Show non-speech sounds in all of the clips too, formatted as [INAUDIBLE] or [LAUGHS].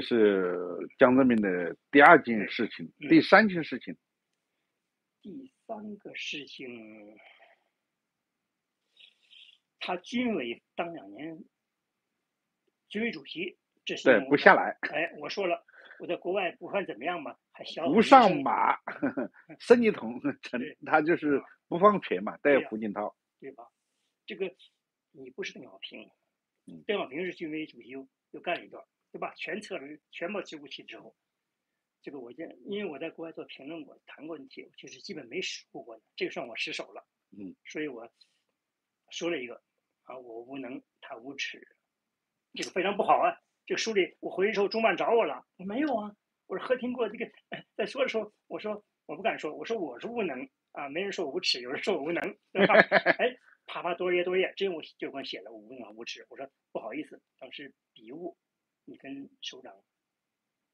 这是江泽民的第二件事情，嗯。第三件事情，第三个事情，他军委当两年军委主席，这是对，不下来，哎，我说了，我在国外不管怎么样嘛，还小不上马，生一统成对，他就是不放权嘛，带对胡锦涛，对吧？这个你不是邓小平嗯，邓小平是军委主席又又干了一段，对吧？全测了，全部支部起之后，这个我见，因为我在国外做评论过，谈过问题，就是基本没失误过的，这个算我失手了。嗯，所以我说了一个啊，我无能，他无耻，这个非常不好啊。这个书里我回去之后，中办找我了，我没有啊，我说和平过这个在说的时候，我说我不敢说，我说我是无能啊，没人说我无耻，有人说我无能，对吧？[LAUGHS] 哎，啪啪多页多页，这我就给我写了，我无能无耻，我说不好意思，当时笔误，你跟首长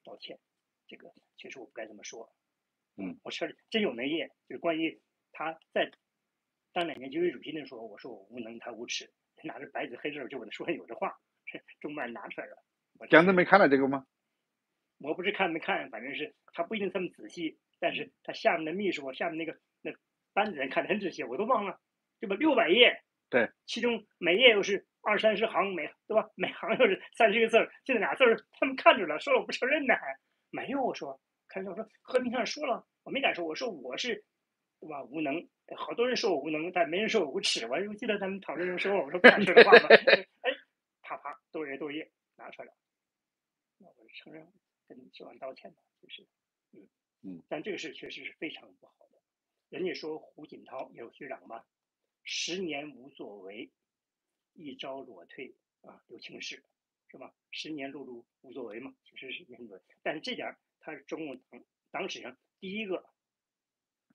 道歉，这个确实我不该这么说。嗯，我确实真有那页，就是关于他在当两年军委主席的时候，我说我无能，他无耻，拿着白纸黑字儿就跟他说有这话，中办拿出来了。我江泽民看了这个吗？我不是看没看，反正是他不一定这么仔细，但是他下面的秘书，下面那个那班子人看得很仔细，我都忘了，对吧？六百页，对，其中每页又是二三十行，每对吧？每行又是三十个字儿，这个俩字儿他们看着了，说了我不承认呢，还没有我说，看着我说和平上说了，我没敢说，我说我是对吧？无能，好多人说我无能，但没人说我无耻。我就记得他们讨论的时候，我说不敢说这话吗？[LAUGHS] 哎，啪啪，多页多页拿出来了，那我就承认跟你说完道歉吧，就是，嗯嗯，但这个事确实是非常不好的。人家说胡锦涛有学长吧，十年无作为，一朝裸退啊，刘庆世是吧？十年碌碌无作为嘛，其实是一年多。但是这点儿他是中共党党史上第一个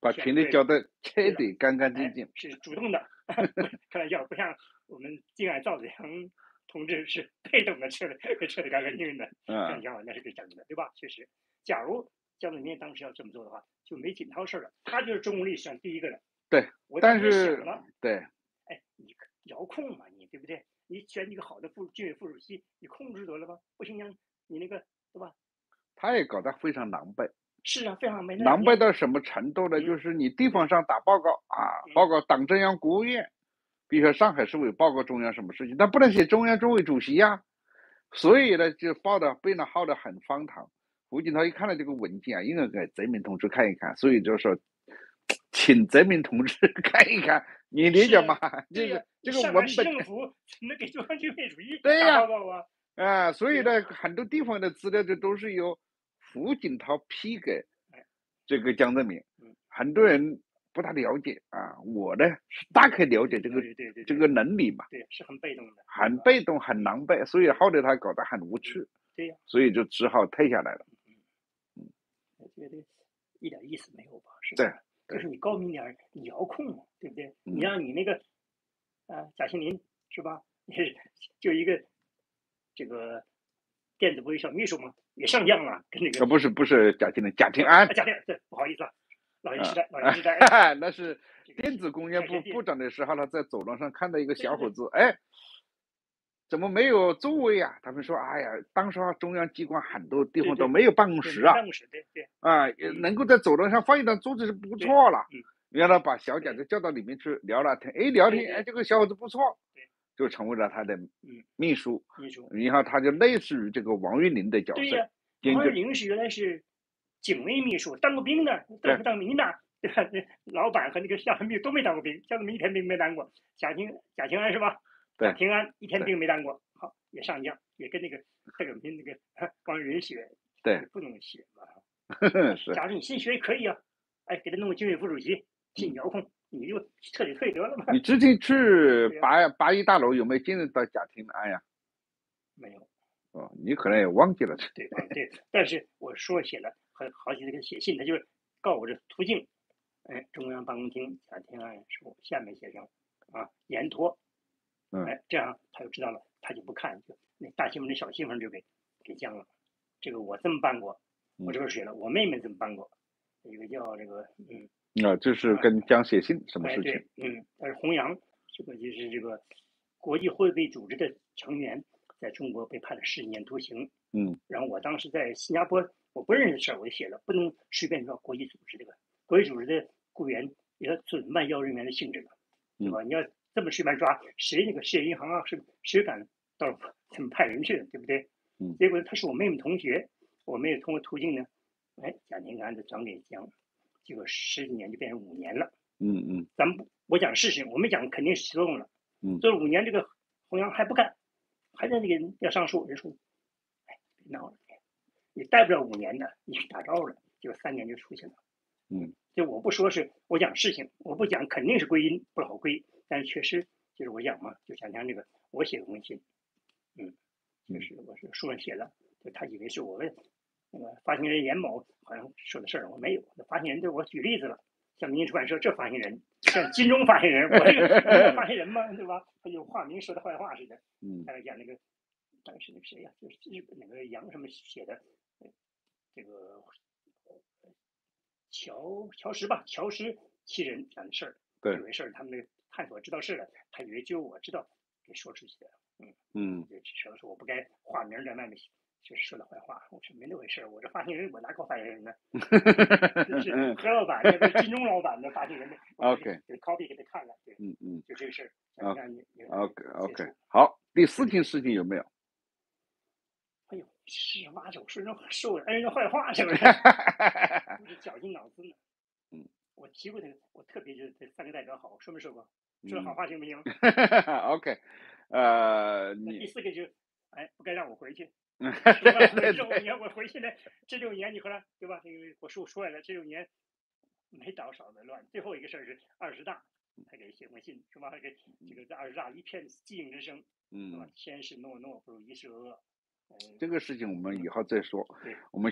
把权力交代彻底干干净哎净，是主动的，[LAUGHS] 开玩笑，不像我们敬爱赵子阳同志是 [LAUGHS] 被动的撤的，被撤的干干净净的。开玩嗯，笑，那是给整的，对吧？确实，假如江泽民当时要这么做的话，就没锦涛事儿了，他就是中国历史上第一个人。对，我但是，对，哎，你遥控嘛，你对不对？你选一个好的副军委副主席，你控制得了吗？不行，让你那个对吧？他也搞得非常狼狈，是啊，非常没狼狈到什么程度呢？嗯就是你地方上打报告啊，嗯报告党中央、国务院，比如说上海市委报告中央什么事情，但不能写中央中委主席呀、所以呢，就报的被人耗得很荒唐。胡锦涛一看到这个文件啊，应该给泽民同志看一看，所以就说，请泽民同志 [LAUGHS] 看一看，你理解吗？这个这个文本政府怎么给中央军委主席 [LAUGHS] 对呀啊？啊，所以呢，很多地方的资料就都是由胡锦涛批给哎这个江泽民嗯，很多人不大了解啊。我呢是大概了解这个这个能力嘛，对是很被动的，很被动，很狼狈，所以耗得他搞得很无趣，对呀，所以就只好退下来了。嗯我觉得一点意思没有吧？是对吧？就是你高明点儿，你遥控嘛，对不对？你嗯让你那个，啊，贾庆林是吧？就一个这个电子部的小秘书嘛，也上将了，跟那呃，个不是不是贾庆林，贾平安啊，，贾庆对，不好意思啊，老年痴呆，老啊年痴呆，[LAUGHS] 那是电子工业部部长的时候呢，在走廊上看到一个小伙子，哎，怎么没有座位啊？他们说，哎呀，当时啊，中央机关很多地方都没有办公室啊，办公室对对，啊，能够在走廊上放一张桌子是不错了嗯。然后把小贾就叫到里面去聊聊天，哎，聊天，哎，这个小伙子不错对，就成为了他的嗯秘书。秘书。你看他就类似于这个王玉林的角色对呀，，王玉林是原来是警卫秘书，当过兵的，当不当兵的，[LAUGHS] 对吧？老板和那个夏文彬都没当过兵，夏文彬一天兵没当过，贾平贾平安是吧？对贾平安一天对兵没当过，好也上将，也跟那个邓小平那个王玉林学，对，不能学嘛。[LAUGHS] 是，假如你新学也可以啊，哎，给他弄个军委副主席，进遥控，你就彻底退得了嘛？你之前去八八一大楼有没有见得到贾平安呀？没有。哦，你可能也忘记了。对对，对，但是我说写了很好几个写信，他就是告我这途径，哎，中央办公厅贾天安是我下面写上啊，延托，嗯哎，这样他就知道了，他就不看，就那大新闻的小新闻就给给降了。这个我这么办过，我这边写了，我妹妹这么办过，一个叫这个嗯，啊，就是跟江写信什么哎事情？对，嗯，但是弘扬这个就是这个国际货币组织的成员，在中国被判了十几年徒刑。嗯然后我当时在新加坡，我不认识的事儿，我就写了，不能随便说国际组织这个国际组织的雇员也要准外交人员的性质的，对吧？你要这么随便抓，谁那个世界银行啊，是谁敢到怎么派人去，对不对？嗯结果他是我妹妹同学，我妹妹通过途径呢，哎，贾宁案子转给江，结果十几年就变成五年了。嗯嗯咱们我讲事实，我没讲肯定是起作用了。嗯做了五年，这个弘扬还不干，还在那个要上诉，人说，哎，别闹了，你待不了五年的，你打招了，结果三年就出去了。嗯，就我不说是我讲事情，我不讲肯定是归因不好归，但是确实就是我讲嘛，就讲讲这个我写的封信，嗯，就是我是书上写的，就他以为是我们那个发行人严某好像说的事儿，我没有，那发行人对我举例子了。像民营出版社这发行人，像金钟发行人，我这个 [LAUGHS] 发行人嘛，对吧？他有化名说他坏话似的。嗯大概讲那个当时那个谁呀、就是日本那个杨什么写的，呃这个呃乔乔石吧，乔石七人讲的事儿，对有些事儿他们那个探索知道事了，他以为只有我知道给说出去的，嗯就只能说我不该化名在外面就是说的坏话，我说没那回事儿，我这发行人我哪搞发行人呢？[LAUGHS] 这是嗯 [LAUGHS] 何老板，金钟老板的发行人的 OK 就 copy 给他看了，对，嗯嗯。就这个事儿，，OK 结 OK，好，第四件事情有没有？哎呦，十挖走说人说我恩人的坏话是不是？不是绞尽脑汁呢。[LAUGHS] 嗯，我提过这个，我特别觉得这三个代表好，说没说过？说好嗯话行不行？[LAUGHS] OK，呃，那第，四个就，哎，不该让我回去。[LAUGHS] 这六对，年我回去了，这六年你回来对吧？这个我说出来了，这六年没倒少的乱。最后一个事儿是二十大，他给写封信是吧？给这个在二十大一片寂静之声，是吧嗯，？先是诺诺，不如一是阿。这个事情我们以后再说我们